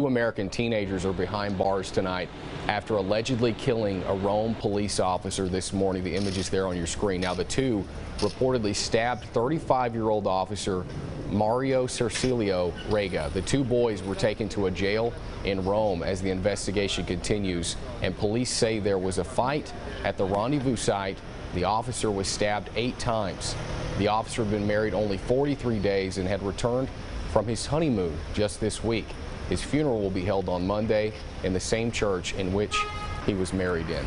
Two American teenagers are behind bars tonight after allegedly killing a Rome police officer this morning. The image is there on your screen. Now, the two reportedly stabbed 35-year-old officer Mario Cerciello Rega. The two boys were taken to a jail in Rome as the investigation continues, and police say there was a fight at the rendezvous site. The officer was stabbed eight times. The officer had been married only 43 days and had returned from his honeymoon just this week. His funeral will be held on Monday in the same church in which he was married in.